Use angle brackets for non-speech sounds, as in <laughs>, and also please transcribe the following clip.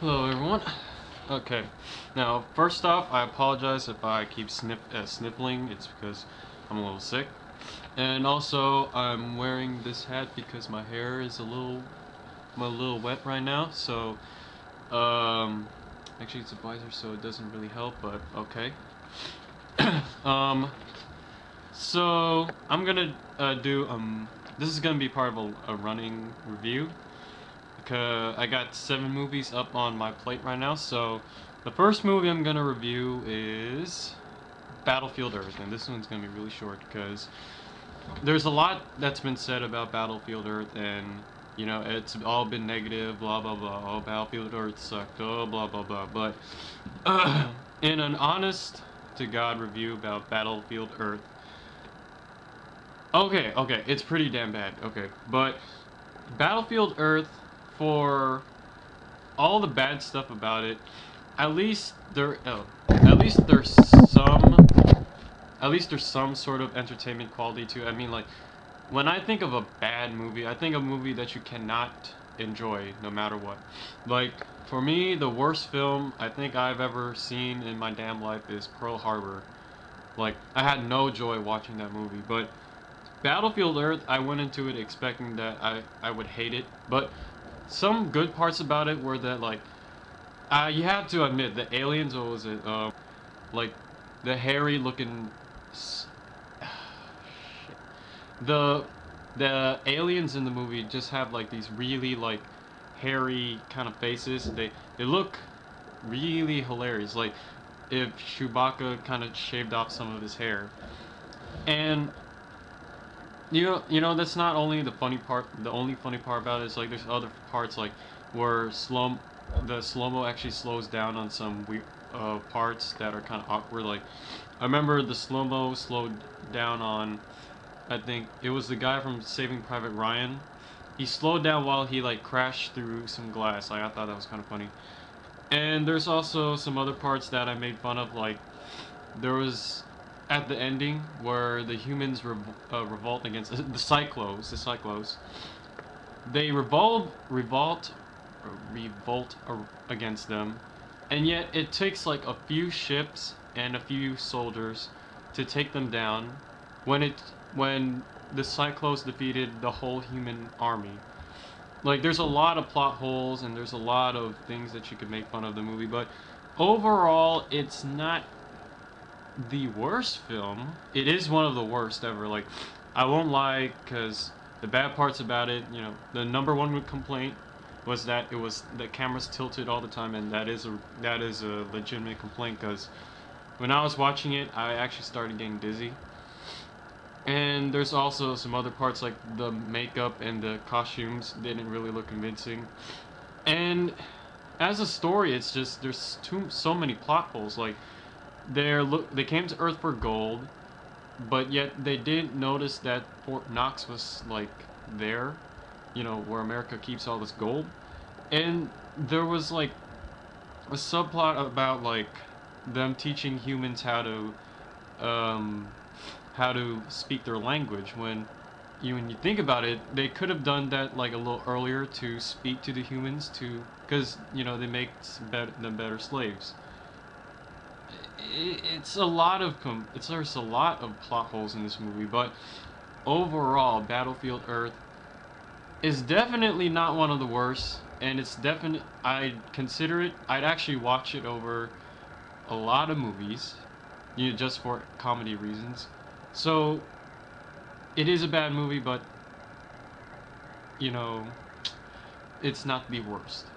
Hello everyone. Okay, now first off, I apologize if I keep snip uh, sniffling. It's because I'm a little sick, and also I'm wearing this hat because my hair is a little, I'm a little wet right now. So, um, actually it's a visor, so it doesn't really help, but okay. <coughs> um, so I'm gonna uh, do um, this is gonna be part of a, a running review because I got seven movies up on my plate right now. So the first movie I'm gonna review is Battlefield Earth, and this one's gonna be really short because there's a lot that's been said about Battlefield Earth, and you know it's all been negative, blah blah blah. Oh, Battlefield Earth sucked. Oh, blah blah blah. But uh, <clears throat> in an honest to God review about Battlefield Earth. Okay, okay, it's pretty damn bad. Okay, but Battlefield Earth for all the bad stuff about it, at least there, oh, at least there's some, at least there's some sort of entertainment quality to it. I mean, like, when I think of a bad movie, I think of a movie that you cannot enjoy no matter what. Like, for me, the worst film I think I've ever seen in my damn life is Pearl Harbor. Like, I had no joy watching that movie, but Battlefield Earth, I went into it expecting that I, I would hate it, but some good parts about it were that like uh, you have to admit the aliens what was it uh, like the hairy looking <sighs> the the aliens in the movie just have like these really like hairy kind of faces. They they look really hilarious. Like if Chewbacca kind of shaved off some of his hair. And you know, you know that's not only the funny part. The only funny part about it is like there's other parts like where slow, the slow mo actually slows down on some weird uh, parts that are kind of awkward. Like I remember the slow mo slowed down on. I think it was the guy from Saving Private Ryan. He slowed down while he like crashed through some glass. Like I thought that was kind of funny. And there's also some other parts that I made fun of. Like there was at the ending where the humans uh, revolt against <laughs> the Psychlos, the Psychlos, they revolt, revolt, revolt against them, and yet it takes like a few ships and a few soldiers to take them down. When it when the Psychlos defeated the whole human army. Like there's a lot of plot holes and there's a lot of things that you could make fun of the movie, but overall it's not the worst film. It is one of the worst ever. Like, I won't lie, because the bad parts about it, you know, the number one complaint was that it was the cameras tilted all the time, and that is a that is a legitimate complaint. Because when I was watching it, I actually started getting dizzy. And there's also some other parts like the makeup and the costumes didn't really look convincing. And as a story, it's just there's too so many plot holes. Like they're look they came to Earth for gold, but yet they didn't notice that Fort Knox was like there, you know, where America keeps all this gold. And there was like a subplot about like them teaching humans how to um, how to speak their language when you when you think about it they could have done that like a little earlier to speak to the humans to because you know they make them better slaves it's a lot of it's there's a lot of plot holes in this movie, but overall, Battlefield Earth is definitely not one of the worst, and it's definite. I'd consider it. I'd actually watch it over a lot of movies, you know, just for comedy reasons. So it is a bad movie, but you know, it's not the worst.